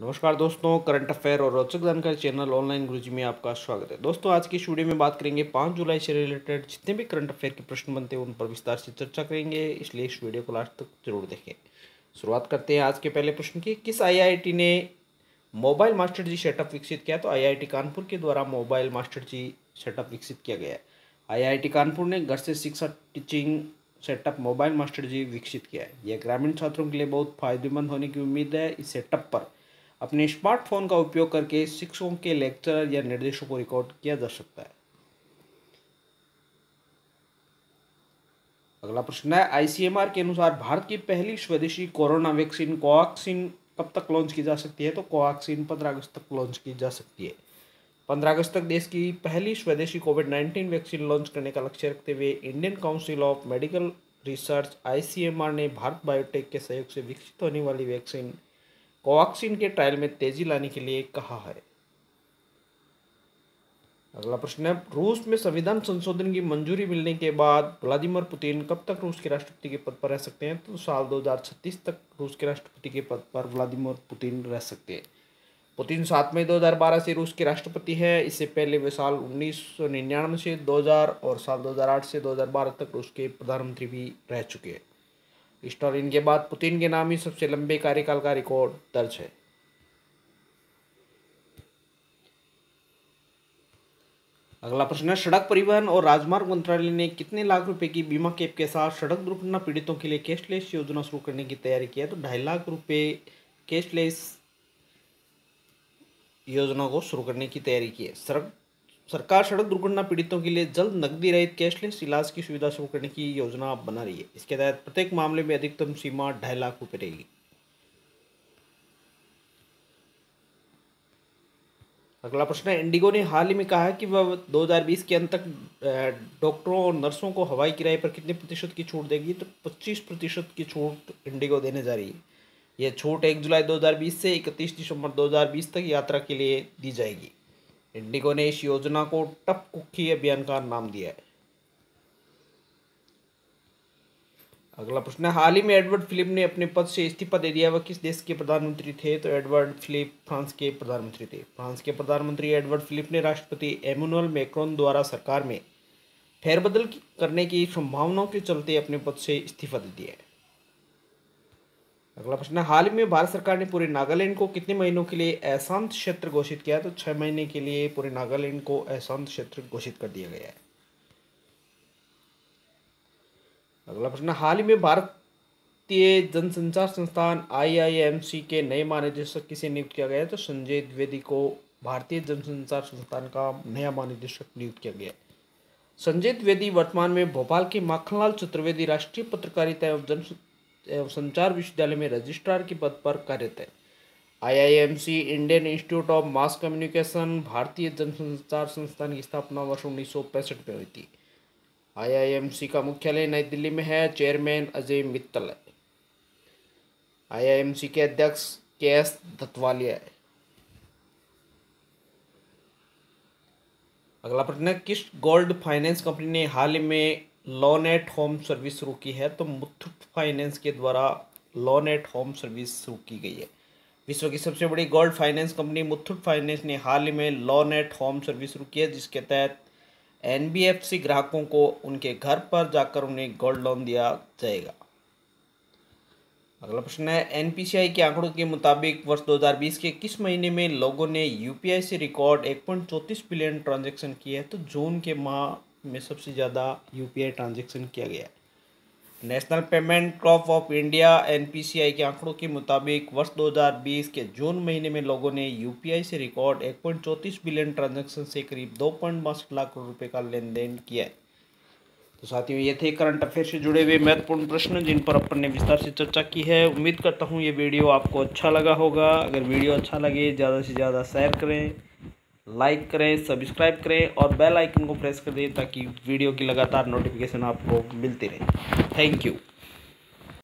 नमस्कार दोस्तों current affair और रोचक जानकारी चैनल ऑनलाइन गुरुजी में आपका स्वागत है। दोस्तों, आज की इस वीडियो में बात करेंगे पाँच जुलाई से रिलेटेड जितने भी करंट अफेयर के प्रश्न बनते हैं, उन पर विस्तार से चर्चा करेंगे। इसलिए इस वीडियो को लास्ट तक ज़रूर देखें। शुरुआत करते हैं आज के पहले प्रश्न की। किस आईआईटी ने मोबाइल मास्टर जी सेटअप विकसित किया? तो आईआईटी कानपुर के द्वारा मोबाइल मास्टर जी सेटअप विकसित किया गया है। आईआईटी कानपुर ने घर से शिक्षा teaching setup mobile master ji विकसित किया है। यह ग्रामीण छात्रों के लिए बहुत फ़ायदेमंद होने की उम्मीद है। इस सेटअप पर अपने स्मार्टफ़ोन का उपयोग करके शिक्षकों के लेक्चर या निर्देशों को रिकॉर्ड किया जा सकता है। अगला प्रश्न है आईसीएमआर के अनुसार भारत की पहली स्वदेशी कोरोना वैक्सीन कोवैक्सीन कब तक लॉन्च की जा सकती है? तो कोवैक्सीन पंद्रह अगस्त तक लॉन्च की जा सकती है। पंद्रह अगस्त तक देश की पहली स्वदेशी कोविड नाइन्टीन वैक्सीन लॉन्च करने का लक्ष्य रखते हुए Indian Council of Medical Research ICMR ने भारत बायोटेक के सहयोग से विकसित होने वाली वैक्सीन कोवैक्सीन के ट्रायल में तेज़ी लाने के लिए कहा है। अगला प्रश्न है, रूस में संविधान संशोधन की मंजूरी मिलने के बाद व्लादिमीर पुतिन कब तक रूस के राष्ट्रपति के पद पर रह सकते हैं? तो साल 2036 तक रूस के राष्ट्रपति के पद पर व्लादिमीर पुतिन रह सकते हैं। पुतिन सात मई 2012 से रूस के राष्ट्रपति हैं। इससे पहले वे साल उन्नीस सौ निन्यानवे से 2000 और साल 2008 से 2012 तक रूस के प्रधानमंत्री भी रह चुके हैं। स्टालिन के बाद पुतिन के नाम ही सबसे लंबे कार्यकाल का रिकॉर्ड दर्ज है। अगला प्रश्न है, सड़क परिवहन और राजमार्ग मंत्रालय ने कितने लाख रुपए की बीमा कैप के साथ सड़क दुर्घटना पीड़ितों के लिए कैशलेस योजना शुरू करने की तैयारी की है? तो ढाई लाख रुपए कैशलेस योजना को शुरू करने की तैयारी की है। सड़क सरकार सड़क दुर्घटना पीड़ितों के लिए जल्द नकदी रहित कैशलेस इलाज की सुविधा शुरू करने की योजना बना रही है। इसके तहत प्रत्येक मामले में अधिकतम सीमा ढाई लाख रुपए रहेगी। अगला प्रश्न है, इंडिगो ने हाल ही में कहा है कि वह 2020 के अंत तक डॉक्टरों और नर्सों को हवाई किराए पर कितने प्रतिशत की छूट देगी तो 25 प्रतिशत की छूट इंडिगो देने जा रही है। यह छूट 1 जुलाई 2020 से 31 दिसंबर 2020 तक यात्रा के लिए दी जाएगी। इंडिगो ने इस योजना को टप कुखी अभियान का नाम दिया है। अगला प्रश्न है, हाल ही में एडवर्ड फिलिप ने अपने पद से इस्तीफा दे दिया, वह किस देश के प्रधानमंत्री थे? तो एडवर्ड फिलिप फ्रांस के प्रधानमंत्री थे। फ्रांस के प्रधानमंत्री एडवर्ड फिलिप ने राष्ट्रपति एमुअल मैक्रोन द्वारा सरकार में फेरबदल करने की संभावनाओं के चलते अपने पद से इस्तीफा दे दिया है। अगला प्रश्न हाल ही में भारत सरकार ने पूरे नागालैंड को कितने महीनों के लिए अशांत क्षेत्र घोषित किया? तो छह महीने के लिए पूरे नागालैंड को अशांत क्षेत्र घोषित कर दिया गया है। अगला प्रश्न हाल ही में भारतीय जनसंचार संस्थान आईआईएमसी के नए महानिदेशक किसे नियुक्त किया गया है? तो संजय द्विवेदी को भारतीय जनसंचार संस्थान का नया महानिदेशक नियुक्त किया गया है। संजय द्विवेदी वर्तमान में भोपाल के माखनलाल चतुर्वेदी राष्ट्रीय पत्रकारिता एवं जन एवं संचार विश्वविद्यालय में रजिस्ट्रार के पद पर कार्यरत है। IIMC Indian Institute of Mass Communication भारतीय जनसंचार संस्थान की स्थापना वर्ष उन्नीस में हुई थी। आईआईएमसी का मुख्यालय नई दिल्ली में है, चेयरमैन अजय मित्तल है। आईआईएमसी के अध्यक्ष के एस धतवालिया है। अगला प्रश्न है, किस गोल्ड फाइनेंस कंपनी ने हाल ही में लोन एट होम सर्विस शुरू की है तो मुथुट फाइनेंस के द्वारा लोन एट होम सर्विस शुरू की गई है। विश्व की सबसे बड़ी gold finance company Muthoot Finance ने हाल ही में लोन एट होम सर्विस शुरू की है, जिसके तहत एनबीएफसी ग्राहकों को उनके घर पर जाकर उन्हें गोल्ड लोन दिया जाएगा। अगला प्रश्न है, एनपीसीआई के आंकड़ों के मुताबिक वर्ष 2020 के किस महीने में लोगों ने यूपीआई से रिकॉर्ड एक बिलियन ट्रांजैक्शन किए हैं तो जून के माह में सबसे ज़्यादा यूपीआई ट्रांजैक्शन किया गया है। National Payment Corp of India NPCI के आंकड़ों के मुताबिक वर्ष 2020 के जून महीने में लोगों ने यूपीआई से रिकॉर्ड एक बिलियन ट्रांजैक्शन से करीब दो लाख करोड़ रुपए का लेन देन किया है। तो साथियों, ये थे करंट अफेयर से जुड़े हुए महत्वपूर्ण प्रश्न, जिन पर अपन ने विस्तार से चर्चा की है। उम्मीद करता हूँ ये वीडियो आपको अच्छा लगा होगा। अगर वीडियो अच्छा लगे, ज़्यादा से ज़्यादा शेयर करें। लाइक करें, सब्सक्राइब करें और बेल आइकन को प्रेस कर दें ताकि वीडियो की लगातार नोटिफिकेशन आपको मिलती रहे। Thank you.